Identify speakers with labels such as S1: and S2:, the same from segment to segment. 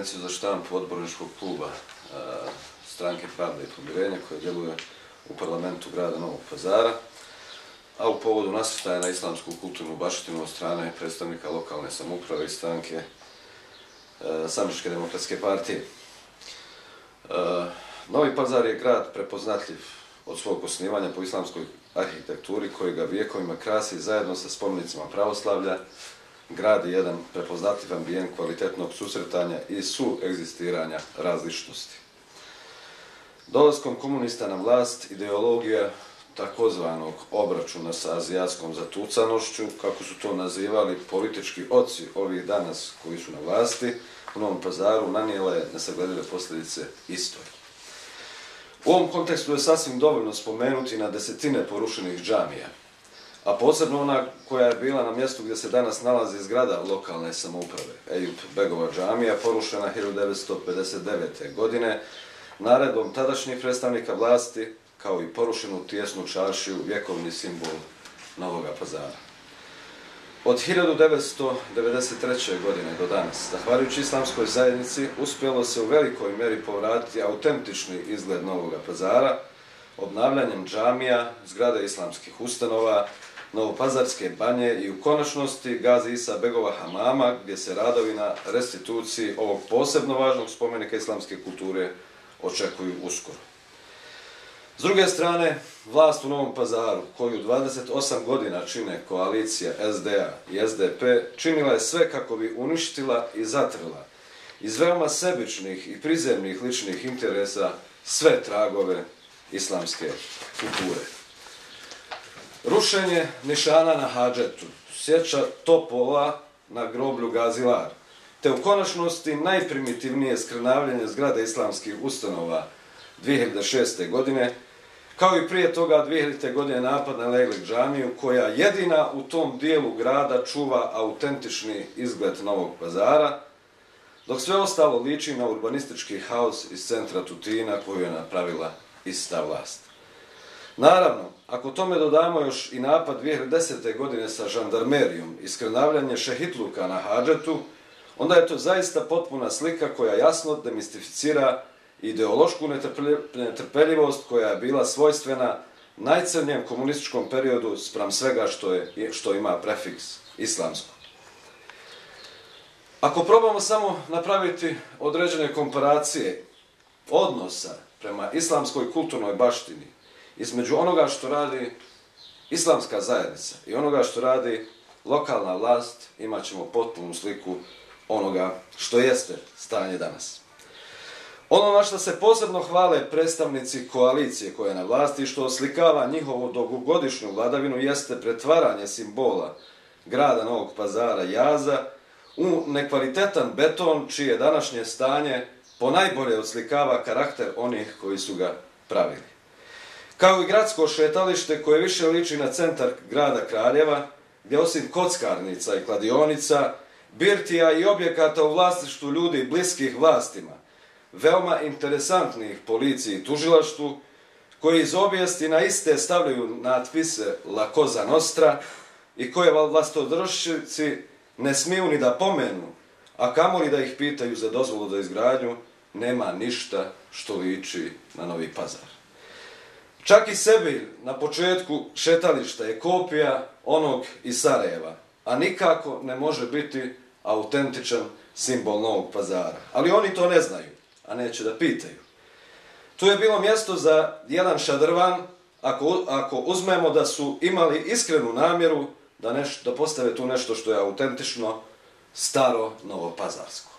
S1: konferenciju za štampu odborničkog kluba e, stranke Pravda i pomirenja koja djeluje u parlamentu grada Novog Pazara, a u povodu nasrtaja na islamsku kulturnu baštinu od strane predstavnika lokalne samuprave i stranke e, Samiške demokratske partije. E, Novi Pazar je grad prepoznatljiv od svog osnivanja po islamskoj arhitekturi koji ga vijekovima krasi zajedno sa spomenicima pravoslavlja, gradi jedan prepoznatljiv ambijent kvalitetnog susretanja i suegzistiranja različnosti. Dolaskom komunista na vlast, ideologija takozvanog obračuna sa azijatskom zatucanošću, kako su to nazivali politički oci ovih danas koji su na vlasti, u Novom pazaru nanijela je nesagledive posljedice istorije. U ovom kontekstu je sasvim dovoljno spomenuti na desetine porušenih džamija, a posebno ona koja je bila na mjestu gdje se danas nalazi zgrada lokalne samouprave, Ejup Begova džamija, porušena 1959. godine, naredbom tadašnjih predstavnika vlasti, kao i porušenu tijesnu čaršiju, vjekovni simbol Novog pazara. Od 1993. godine do danas, zahvaljujući islamskoj zajednici, uspjelo se u velikoj meri povratiti autentični izgled Novog pazara, obnavljanjem džamija, zgrade islamskih ustanova, Novopazarske banje i u konačnosti Gazi Isa Begova Hamama, gdje se radovi na restituciji ovog posebno važnog spomenika islamske kulture očekuju uskoro. S druge strane, vlast u Novom pazaru, koju 28 godina čine koalicija SDA i SDP, činila je sve kako bi uništila i zatrla iz veoma sebičnih i prizemnih ličnih interesa sve tragove islamske kulture. Rušenje nišana na hađetu, sjeća topola na groblju Gazilar, te u konačnosti najprimitivnije skrnavljanje zgrade islamskih ustanova 2006. godine, kao i prije toga 2000. godine napad na Leglik džamiju, koja jedina u tom dijelu grada čuva autentični izgled Novog pazara, dok sve ostalo liči na urbanistički haos iz centra Tutina koju je napravila ista vlast. Naravno, ako tome dodamo još i napad 2010. godine sa žandarmerijom i skrnavljanje šehitluka na hađetu, onda je to zaista potpuna slika koja jasno demistificira ideološku netrpeljivost koja je bila svojstvena najcrnijem komunističkom periodu sprem svega što, je, što ima prefiks islamsko. Ako probamo samo napraviti određene komparacije odnosa prema islamskoj kulturnoj baštini između onoga što radi islamska zajednica i onoga što radi lokalna vlast, imat ćemo potpunu sliku onoga što jeste stanje danas. Ono na što se posebno hvale predstavnici koalicije koja je na vlasti što oslikava njihovu dogugodišnju vladavinu jeste pretvaranje simbola grada Novog pazara Jaza u nekvalitetan beton čije današnje stanje ponajbolje oslikava karakter onih koji su ga pravili. Kao i gradsko šetalište koje više liči na centar grada Kraljeva, gdje osim kockarnica i kladionica, birtija i objekata u vlastištu ljudi bliskih vlastima, veoma interesantnih policiji i tužilaštvu, koji iz obijesti na iste stavljaju natpise La Cosa Nostra i koje vlastodršici ne smiju ni da pomenu, a kamoli da ih pitaju za dozvolu za izgradnju, nema ništa što liči na Novi Pazar. Čak i sebi na početku šetališta je kopija onog iz Sarajeva, a nikako ne može biti autentičan simbol Novog Pazara. Ali oni to ne znaju a neće da pitaju. Tu je bilo mjesto za jedan šadrvan, ako, ako uzmemo da su imali iskrenu namjeru da, neš, da postave tu nešto što je autentično, staro, novopazarsko.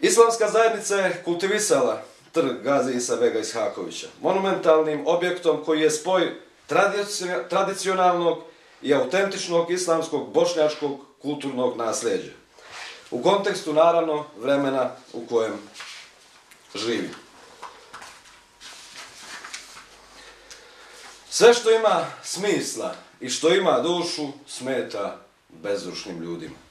S1: Islamska zajednica je kultivisala trg Gazi Isa Bega iz Hakovića, monumentalnim objektom koji je spoj tradicionalnog i autentičnog islamskog bošnjačkog kulturnog nasljeđa. U kontekstu, naravno, vremena u kojem živi. Sve što ima smisla i što ima dušu, smeta bezdušnim ljudima.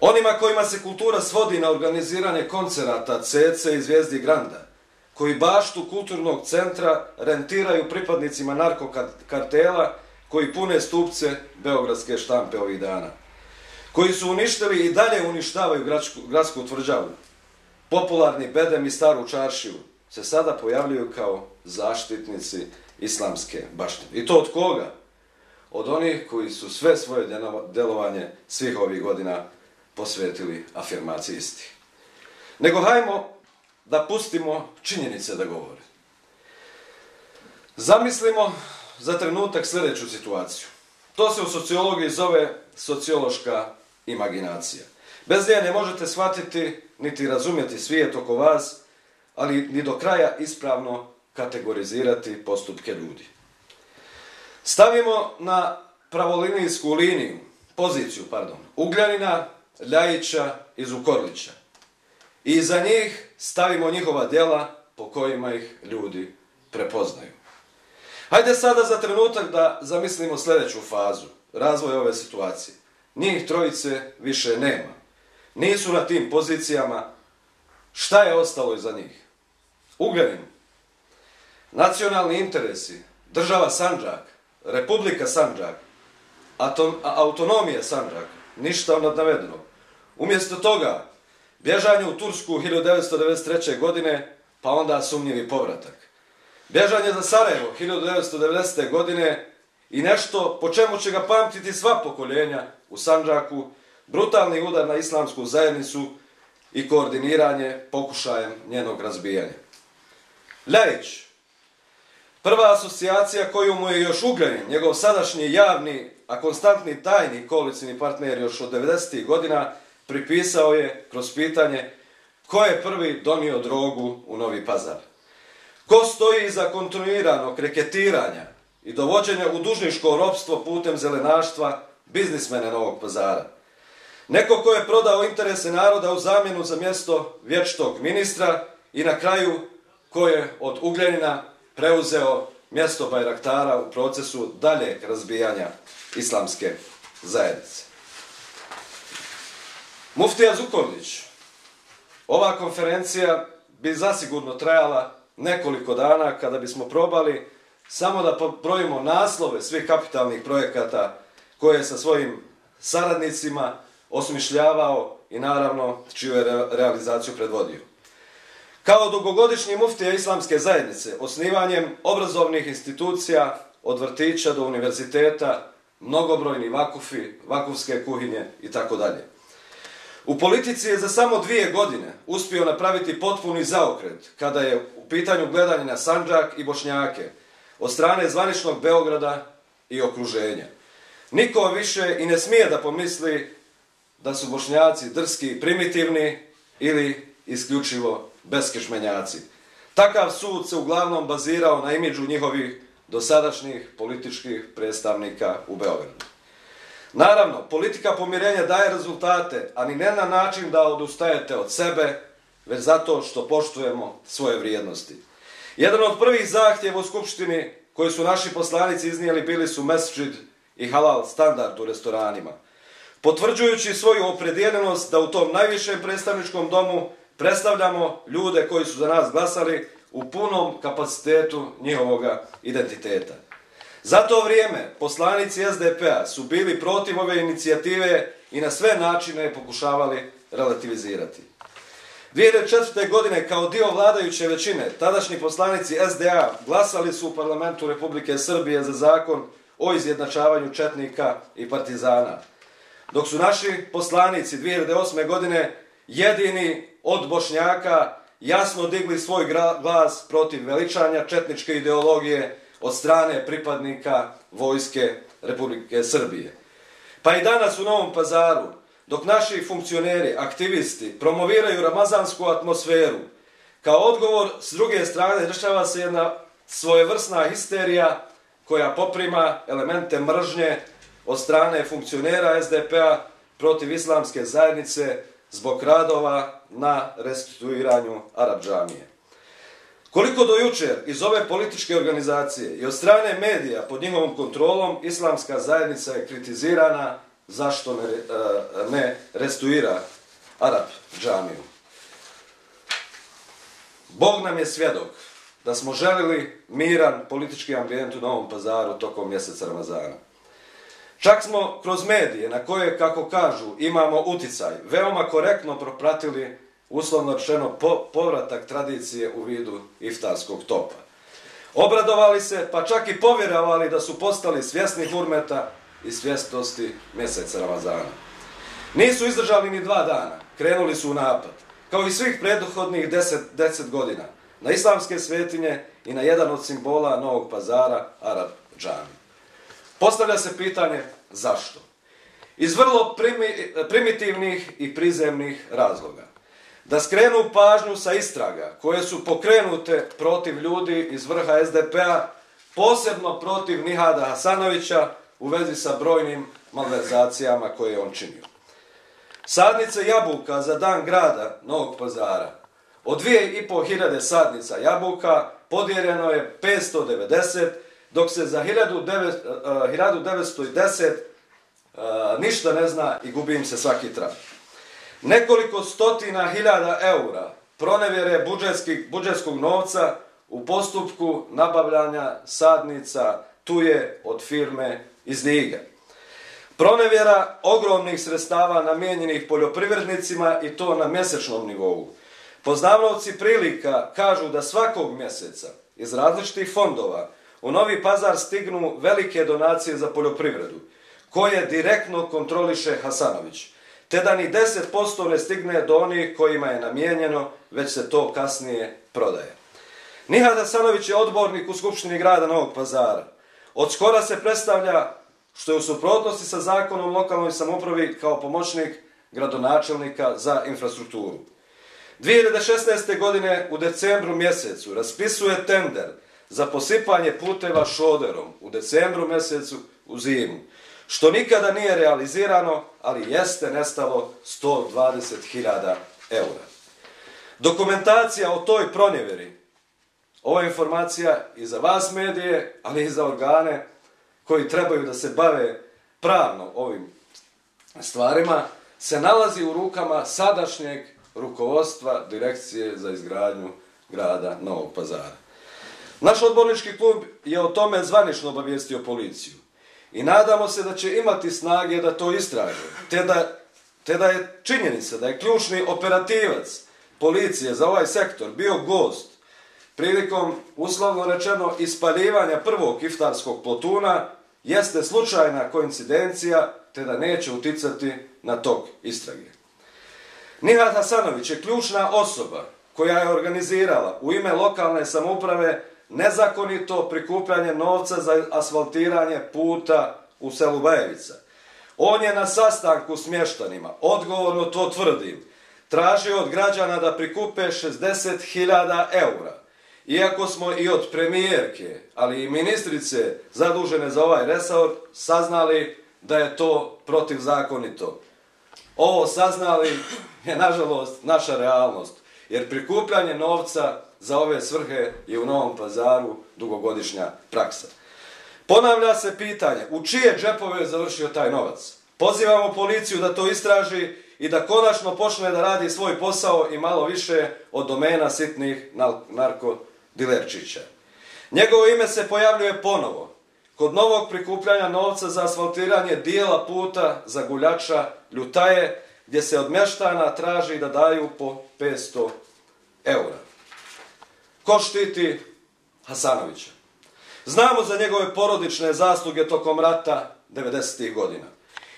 S1: Onima kojima se kultura svodi na organiziranje koncerata CC i Zvijezdi Granda, koji baštu kulturnog centra rentiraju pripadnicima narkokartela koji pune stupce Beogradske štampe ovih dana, koji su uništili i dalje uništavaju gradsku, gradsku tvrđavu, popularni Bedem i Staru Čaršiju, se sada pojavljuju kao zaštitnici islamske baštine. I to od koga? Od onih koji su sve svoje delovanje svih ovih godina posvetili afirmaciji isti. Nego hajmo da pustimo činjenice da govore. Zamislimo za trenutak sljedeću situaciju. To se u sociologiji zove sociološka imaginacija. Bez nje ne možete shvatiti niti razumjeti svijet oko vas, ali ni do kraja ispravno kategorizirati postupke ljudi. Stavimo na pravolinijsku liniju, poziciju, pardon, Ugljanina, Ljajića i Zukorlića. I za njih stavimo njihova djela po kojima ih ljudi prepoznaju. Hajde sada za trenutak da zamislimo sljedeću fazu, razvoj ove situacije. Njih trojice više nema. Nisu na tim pozicijama. Šta je ostalo iza njih? Ugljanin. Nacionalni interesi. Država Sanđak. Republika Sanđak. Autonomija Sanđak. Ništa od navedenog. Umjesto toga, bježanje u Tursku 1993. godine, pa onda sumnjivi povratak. Bježanje za Sarajevo 1990. godine i nešto po čemu će ga pamtiti sva pokoljenja u Sanđaku, brutalni udar na islamsku zajednicu i koordiniranje pokušajem njenog razbijanja. Lejić, prva asocijacija koju mu je još ugljenin, njegov sadašnji javni, a konstantni tajni koalicijni partner još od 90. godina, pripisao je kroz pitanje ko je prvi donio drogu u Novi Pazar. Ko stoji iza kontinuiranog reketiranja i dovođenja u dužniško ropstvo putem zelenaštva biznismene Novog Pazara. Neko ko je prodao interese naroda u zamjenu za mjesto vječtog ministra i na kraju ko je od Ugljenina preuzeo mjesto Bajraktara u procesu daljeg razbijanja islamske zajednice. Muftija Zukorlić, ova konferencija bi zasigurno trajala nekoliko dana kada bismo probali samo da projimo naslove svih kapitalnih projekata koje je sa svojim saradnicima osmišljavao i naravno čiju je realizaciju predvodio. Kao dugogodišnji muftija islamske zajednice, osnivanjem obrazovnih institucija od vrtića do univerziteta, mnogobrojni vakufi, vakufske kuhinje i tako dalje. U politici je za samo dvije godine uspio napraviti potpuni zaokret kada je u pitanju gledanje na Sanđak i Bošnjake od strane zvaničnog Beograda i okruženja. Niko više i ne smije da pomisli da su Bošnjaci drski i primitivni ili isključivo beskešmenjaci. Takav sud se uglavnom bazirao na imidžu njihovih dosadašnjih političkih predstavnika u Beogradu. Naravno, politika pomirenja daje rezultate, ali ne na način da odustajete od sebe, već zato što poštujemo svoje vrijednosti. Jedan od prvih zahtjeva u Skupštini koji su naši poslanici iznijeli bili su mesčid i halal standard u restoranima. Potvrđujući svoju opredjeljenost da u tom najvišem predstavničkom domu predstavljamo ljude koji su za nas glasali u punom kapacitetu njihovog identiteta. Za to vrijeme poslanici SDP-a su bili protiv ove inicijative i na sve načine pokušavali relativizirati. 2004. godine kao dio vladajuće većine, tadašnji poslanici SDA glasali su u parlamentu Republike Srbije za zakon o izjednačavanju četnika i partizana. Dok su naši poslanici 2008. godine jedini od Bošnjaka jasno digli svoj glas protiv veličanja četničke ideologije od strane pripadnika vojske Republike Srbije. Pa i danas u Novom pazaru, dok naši funkcioneri, aktivisti promoviraju ramazansku atmosferu, kao odgovor s druge strane rešava se jedna svojevrsna histerija koja poprima elemente mržnje od strane funkcionera SDP-a protiv islamske zajednice zbog radova na restituiranju Arab džamije. Koliko do jučer iz ove političke organizacije i od strane medija pod njihovom kontrolom islamska zajednica je kritizirana zašto ne, eh, ne restuira Arab džamiju. Bog nam je svjedok da smo želili miran politički ambijent u Novom pazaru tokom mjeseca Ramazana. Čak smo kroz medije, na koje, kako kažu, imamo uticaj, veoma korektno propratili uslovno rečeno po, povratak tradicije u vidu iftarskog topa. Obradovali se, pa čak i povjerovali da su postali svjesni hurmeta i svjesnosti mjeseca Ramazana. Nisu izdržali ni dva dana, krenuli su u napad, kao i svih prethodnih deset, deset godina, na islamske svetinje i na jedan od simbola Novog pazara, Arab džami. Postavlja se pitanje zašto? Iz vrlo primi, primitivnih i prizemnih razloga. Da skrenu pažnju sa istraga koje su pokrenute protiv ljudi iz vrha SDP-a, posebno protiv Nihada Hasanovića u vezi sa brojnim malverzacijama koje je on činio. Sadnice jabuka za dan grada Novog pazara. Od 2500 sadnica jabuka podijeljeno je 590 dok se za 1910 eh, eh, eh, ništa ne zna i gubi im se svaki trag. Nekoliko stotina hiljada eura pronevjere budžetskog novca u postupku nabavljanja sadnica tuje od firme iz Liga. Pronevjera ogromnih sredstava namijenjenih poljoprivrednicima i to na mjesečnom nivou. Poznavnovci prilika kažu da svakog mjeseca iz različitih fondova U Novi Pazar stignu velike donacije za poljoprivredu, koje direktno kontroliše Hasanović, te da ni 10% ne stigne do onih kojima je namijenjeno, već se to kasnije prodaje. Nihad Hasanović je odbornik u Skupštini grada Novog Pazara. Od skora se predstavlja, što je u suprotnosti sa zakonom lokalnoj samopravi kao pomoćnik gradonačelnika za infrastrukturu. 2016. godine u decembru mjesecu raspisuje tender za posipanje puteva šoderom u decembru mjesecu u zimu, što nikada nije realizirano, ali jeste nestalo 120.000 eura. Dokumentacija o toj pronjeveri, ova informacija i za vas medije, ali i za organe koji trebaju da se bave pravno ovim stvarima, se nalazi u rukama sadašnjeg rukovodstva Direkcije za izgradnju grada Novog pazara. Naš odbornički klub je o tome zvanično obavijestio policiju. I nadamo se da će imati snage da to istraže. Te da, te da je činjenica da je ključni operativac policije za ovaj sektor bio gost prilikom, uslovno rečeno, ispaljivanja prvog iftarskog plotuna, jeste slučajna koincidencija te da neće uticati na tok istrage. Nihat Hasanović je ključna osoba koja je organizirala u ime lokalne samouprave nezakonito prikupljanje novca za asfaltiranje puta u selu Bajevica. On je na sastanku s mještanima, odgovorno to tvrdim, tražio od građana da prikupe 60.000 eura. Iako smo i od premijerke, ali i ministrice zadužene za ovaj resor, saznali da je to protivzakonito. Ovo saznali je, nažalost, naša realnost. Jer prikupljanje novca za ove svrhe je u Novom pazaru dugogodišnja praksa. Ponavlja se pitanje, u čije džepove je završio taj novac? Pozivamo policiju da to istraži i da konačno počne da radi svoj posao i malo više od domena sitnih narkodilerčića. Njegovo ime se pojavljuje ponovo. Kod novog prikupljanja novca za asfaltiranje dijela puta za guljača Ljutaje, gdje se od mještana traži da daju po 500 eura. Ko štiti Hasanovića? Znamo za njegove porodične zasluge tokom rata 90. godina.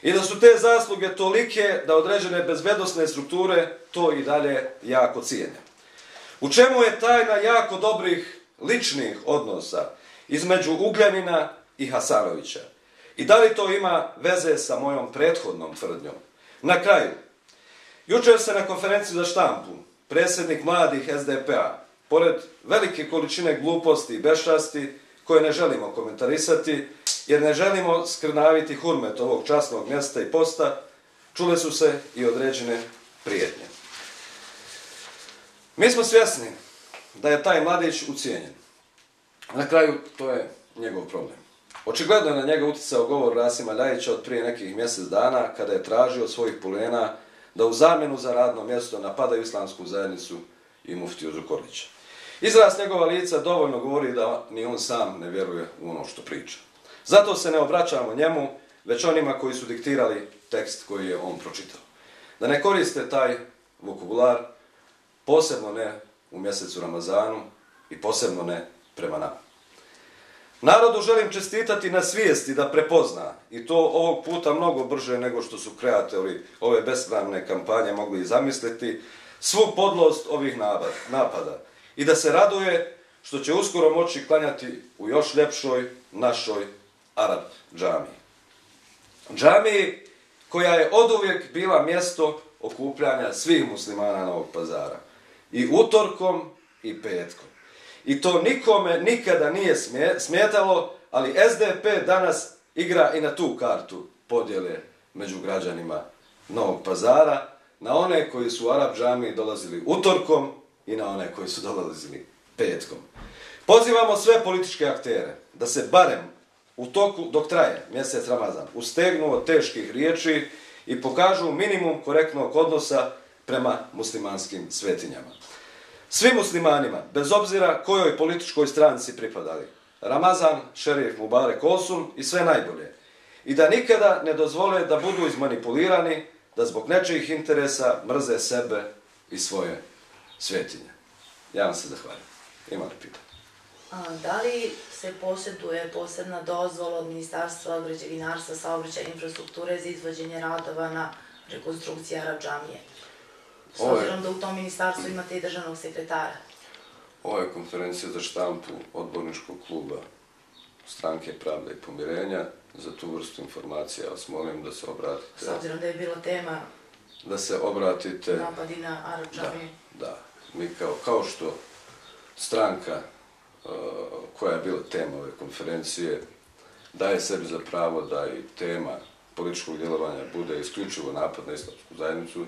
S1: I da su te zasluge tolike da određene bezbednostne strukture to i dalje jako cijene. U čemu je tajna jako dobrih ličnih odnosa između Ugljanina i Hasanovića? I da li to ima veze sa mojom prethodnom tvrdnjom? Na kraju, jučer se na konferenciji za štampu predsjednik mladih SDP-a pored velike količine gluposti i bešasti, koje ne želimo komentarisati, jer ne želimo skrnaviti hurmet ovog časnog mjesta i posta, čule su se i određene prijetnje. Mi smo svjesni da je taj mladić ucijenjen. Na kraju, to je njegov problem. Očigledno je na njega uticao govor Rasima Ljajića od prije nekih mjesec dana, kada je tražio svojih pulena da u zamjenu za radno mjesto napadaju islamsku zajednicu i muftiju Zukorlića. Izraz njegova lica dovoljno govori da ni on sam ne vjeruje u ono što priča. Zato se ne obraćamo njemu, već onima koji su diktirali tekst koji je on pročitao. Da ne koriste taj vokabular, posebno ne u mjesecu Ramazanu i posebno ne prema nama. Narodu želim čestitati na svijesti da prepozna i to ovog puta mnogo brže nego što su kreatori ove bespravne kampanje mogli zamisliti svu podlost ovih napada i da se raduje što će uskoro moći klanjati u još ljepšoj našoj Arab džamiji. Džamiji koja je oduvijek bila mjesto okupljanja svih muslimana Novog pazara. I utorkom i petkom. I to nikome nikada nije smetalo, ali SDP danas igra i na tu kartu podjele među građanima Novog pazara, na one koji su u Arab džamiji dolazili utorkom i na one koji su dolazili petkom. Pozivamo sve političke aktere da se barem u toku dok traje mjesec Ramazan ustegnu od teških riječi i pokažu minimum korektnog odnosa prema muslimanskim svetinjama. Svim muslimanima, bez obzira kojoj političkoj stranci pripadali, Ramazan, šerif Mubarek Osun i sve najbolje. I da nikada ne dozvole da budu izmanipulirani, da zbog nečijih interesa mrze sebe i svoje svetinje. Ja vam se zahvalim. Ima li pitanje?
S2: Da li se posjeduje posebna dozvola od Ministarstva građevinarstva, saobraćaja infrastrukture za izvođenje radova na rekonstrukciji Arab džamije? S obzirom da u tom ministarstvu imate i državnog sekretara.
S1: Ovo je konferencija za štampu odborničkog kluba stranke Pravda i pomirenja. Za tu vrstu informacija vas molim da se obratite.
S2: S obzirom da je bila tema
S1: da se obratite
S2: napadi na Arab džamije.
S1: Da, da. Mi kao, kao što stranka uh, koja je bila tema ove konferencije daje sebi za pravo da i tema političkog djelovanja bude isključivo napad na islamsku zajednicu,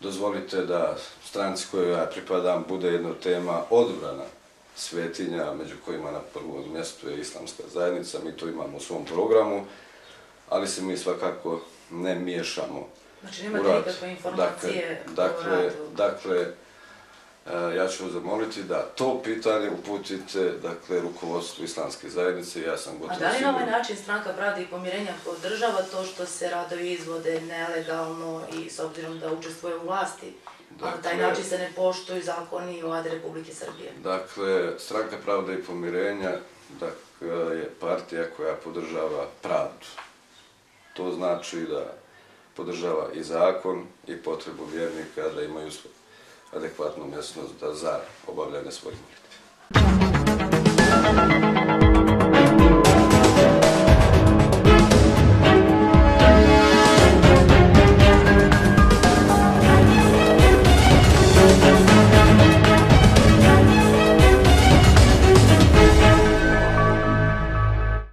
S1: dozvolite da stranci koje ja pripadam bude jedna tema odbrana svetinja, među kojima na prvom mjestu je islamska zajednica, mi to imamo u svom programu, ali se mi svakako ne miješamo
S2: Znači, nemate nikakve informacije
S1: dakle, dakle, dakle, E, ja ću vas zamoliti da to pitanje uputite dakle, rukovodstvu islamske zajednice. Ja sam gotovo
S2: A da li na ovaj način stranka Pravde i pomirenja podržava to što se radovi izvode nelegalno i s obzirom da učestvuje u vlasti? Dakle, a na taj način se ne poštuju zakoni i vlade Republike Srbije.
S1: Dakle, stranka Pravde i pomirenja dakle, je partija koja podržava pravdu. To znači da podržava i zakon i potrebu vjernika da imaju адекватно место за обавлjaње своји молитви.